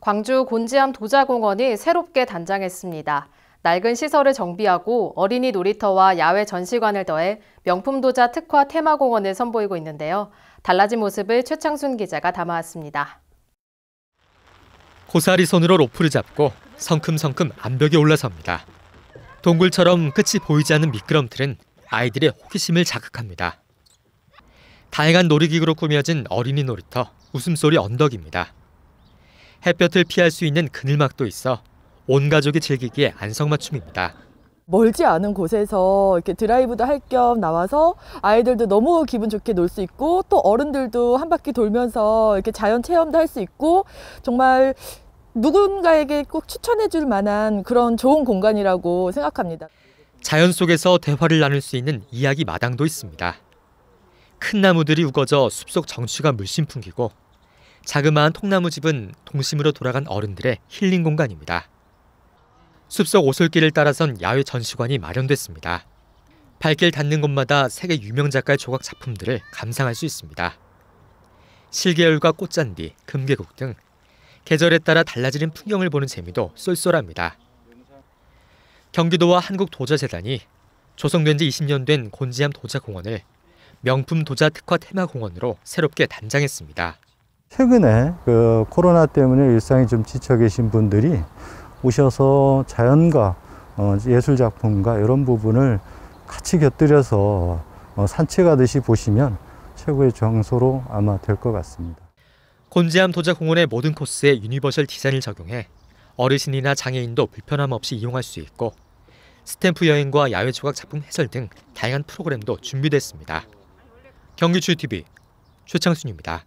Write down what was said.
광주 곤지암 도자공원이 새롭게 단장했습니다. 낡은 시설을 정비하고 어린이 놀이터와 야외 전시관을 더해 명품 도자 특화 테마공원을 선보이고 있는데요. 달라진 모습을 최창순 기자가 담아왔습니다. 고사리 손으로 로프를 잡고 성큼성큼 암벽에 올라섭니다. 동굴처럼 끝이 보이지 않는 미끄럼틀은 아이들의 호기심을 자극합니다. 다양한 놀이기구로 꾸며진 어린이 놀이터 웃음소리 언덕입니다. 햇볕을 피할 수 있는 그늘막도 있어 온 가족이 즐기기에 안성맞춤입니다. 멀지 않은 곳에서 이렇게 드라이브도 할 겸 나와서 아이들도 너무 기분 좋게 놀 수 있고 또 어른들도 한 바퀴 돌면서 이렇게 자연 체험도 할 수 있고 정말 누군가에게 꼭 추천해 줄 만한 그런 좋은 공간이라고 생각합니다. 자연 속에서 대화를 나눌 수 있는 이야기 마당도 있습니다. 큰 나무들이 우거져 숲속 정취가 물씬 풍기고 자그마한 통나무집은 동심으로 돌아간 어른들의 힐링 공간입니다. 숲속 오솔길을 따라선 야외 전시관이 마련됐습니다. 발길 닿는 곳마다 세계 유명 작가의 조각 작품들을 감상할 수 있습니다. 실개열과 꽃잔디, 금계국 등 계절에 따라 달라지는 풍경을 보는 재미도 쏠쏠합니다. 경기도와 한국도자재단이 조성된 지 20년 된 곤지암 도자공원을 명품 도자 특화 테마공원으로 새롭게 단장했습니다. 최근에 그 코로나 때문에 일상이 좀 지쳐 계신 분들이 오셔서 자연과 어, 예술 작품과 이런 부분을 같이 곁들여서 어, 산책하듯이 보시면 최고의 장소로 아마 될 것 같습니다. 곤지암 도자공원의 모든 코스에 universal design을 적용해 어르신이나 장애인도 불편함 없이 이용할 수 있고 스탬프 여행과 야외 조각 작품 해설 등 다양한 프로그램도 준비됐습니다. 경기추 TV 최창순입니다.